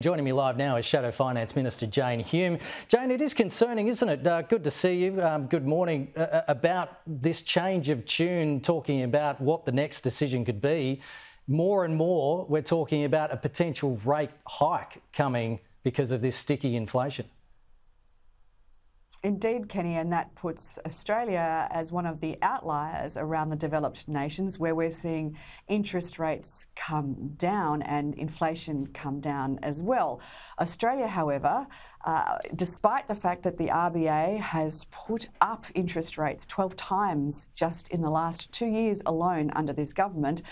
Joining me live now is Shadow Finance Minister Jane Hume. Jane, it is concerning, isn't it? Uh, good to see you. Um, good morning. Uh, uh, about this change of tune, talking about what the next decision could be. More and more, we're talking about a potential rate hike coming because of this sticky inflation. Indeed, Kenny, and that puts Australia as one of the outliers around the developed nations where we're seeing interest rates come down and inflation come down as well. Australia, however, uh, despite the fact that the RBA has put up interest rates 12 times just in the last two years alone under this government,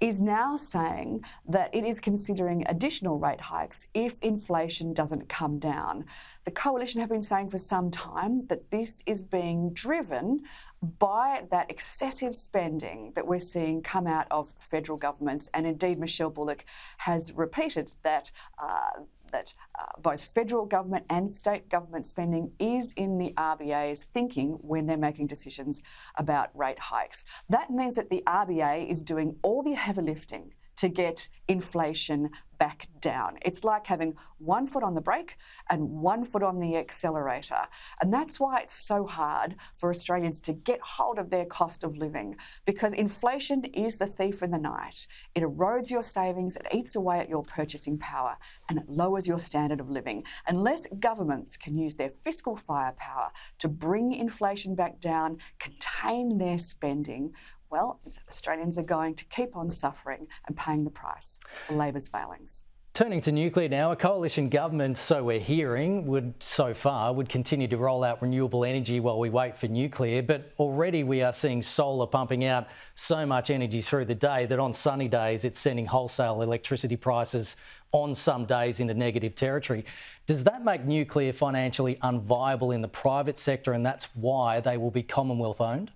is now saying that it is considering additional rate hikes if inflation doesn't come down. The coalition have been saying for some time that this is being driven by that excessive spending that we're seeing come out of federal governments. And indeed, Michelle Bullock has repeated that. Uh, that uh, both federal government and state government spending is in the RBA's thinking when they're making decisions about rate hikes. That means that the RBA is doing all the heavy lifting to get inflation back down. It's like having one foot on the brake and one foot on the accelerator. And that's why it's so hard for Australians to get hold of their cost of living because inflation is the thief in the night. It erodes your savings, it eats away at your purchasing power, and it lowers your standard of living. Unless governments can use their fiscal firepower to bring inflation back down, contain their spending, well, Australians are going to keep on suffering and paying the price for Labor's failings. Turning to nuclear now, a coalition government, so we're hearing, would so far would continue to roll out renewable energy while we wait for nuclear. But already we are seeing solar pumping out so much energy through the day that on sunny days it's sending wholesale electricity prices on some days into negative territory. Does that make nuclear financially unviable in the private sector, and that's why they will be Commonwealth owned?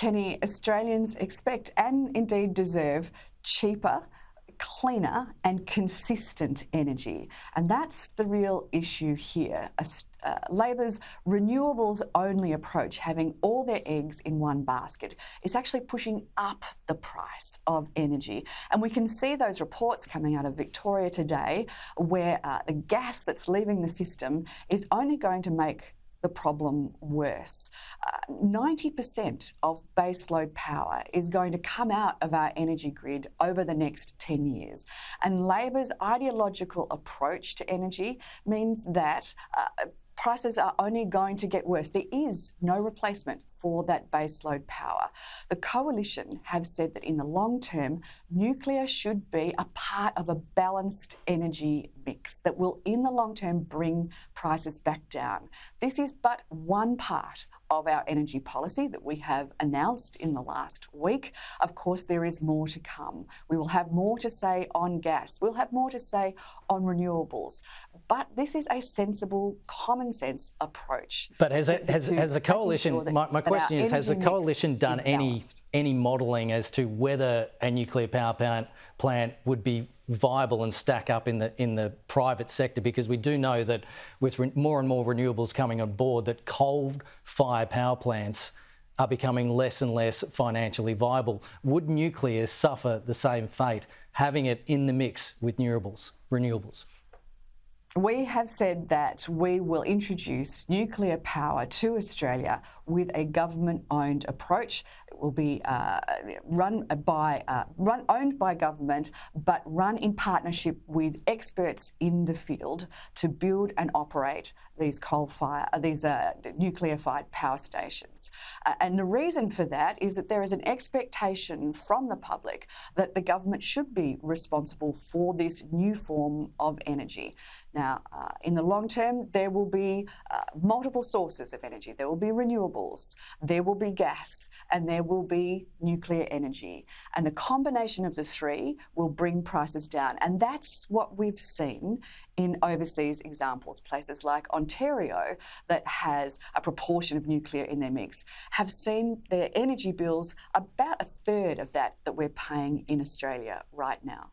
Kenny, Australians expect and indeed deserve cheaper, cleaner, and consistent energy. And that's the real issue here. Uh, Labor's renewables only approach, having all their eggs in one basket, is actually pushing up the price of energy. And we can see those reports coming out of Victoria today where uh, the gas that's leaving the system is only going to make the problem worse. Uh, 90% of baseload power is going to come out of our energy grid over the next 10 years. And Labor's ideological approach to energy means that uh, prices are only going to get worse. There is no replacement for that baseload power. The coalition have said that in the long term, nuclear should be a part of a balanced energy mix that will, in the long term, bring prices back down. This is but one part of our energy policy that we have announced in the last week. Of course, there is more to come. We will have more to say on gas. We'll have more to say on renewables. But this is a sensible, common sense approach. But has, it, has, has the coalition, sure my, my question is, has the coalition done any, any modelling as to whether a nuclear power plant, plant would be viable and stack up in the in the private sector because we do know that with re- more and more renewables coming on board that coal fired power plants are becoming less and less financially viable. Would nuclear suffer the same fate having it in the mix with renewables? Renewables. We have said that we will introduce nuclear power to Australia with a government-owned approach. It will be uh, run by, uh, run owned by government, but run in partnership with experts in the field to build and operate these coal-fire, uh, these uh, nuclear-fired power stations. Uh, and the reason for that is that there is an expectation from the public that the government should be responsible for this new form of energy. Now, uh, in the long term, there will be uh, multiple sources of energy. There will be renewables, there will be gas, and there will be nuclear energy. And the combination of the three will bring prices down. And that's what we've seen in overseas examples. Places like Ontario, that has a proportion of nuclear in their mix, have seen their energy bills about a third of that that we're paying in Australia right now.